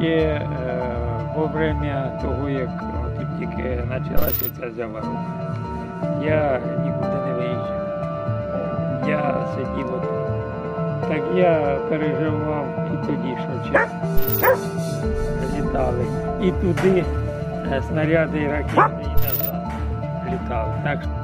ще е, во время того, як тут тільки почалася ця заваруха, я нікуди не виїжджав. Я сидів от. Так я переживав і тоді, що час літали. І туди е, снаряди і ракети, і назад літали. Так що